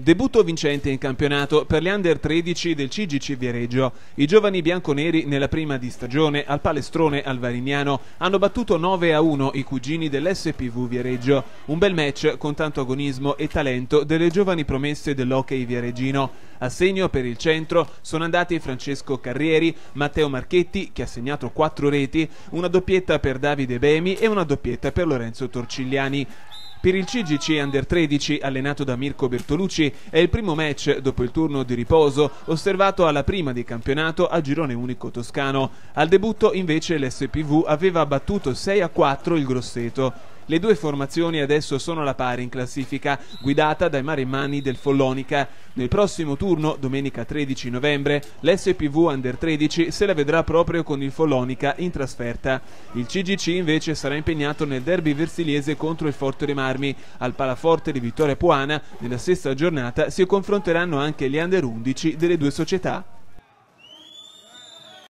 Debutto vincente in campionato per gli under 13 del CGC Viareggio. I giovani bianconeri nella prima di stagione al palestrone al Varignano hanno battuto 9 a 1 i cugini dell'SPV Viareggio. Un bel match con tanto agonismo e talento delle giovani promesse dell'hockey viareggino. A segno per il centro sono andati Francesco Carrieri, Matteo Marchetti che ha segnato 4 reti, una doppietta per Davide Bemi e una doppietta per Lorenzo Torcigliani. Per il CGC Under 13, allenato da Mirko Bertolucci, è il primo match dopo il turno di riposo osservato alla prima di campionato a girone unico toscano. Al debutto invece l'SPV aveva battuto 6 a 4 il Grosseto. Le due formazioni adesso sono alla pari in classifica, guidata dai maremmani del Follonica. Nel prossimo turno, domenica 13 novembre, l'SPV Under 13 se la vedrà proprio con il Follonica in trasferta. Il CGC invece sarà impegnato nel derby versiliese contro il Forte dei Marmi. Al Palaforte di Vittoria Puana, nella stessa giornata, si confronteranno anche gli Under 11 delle due società.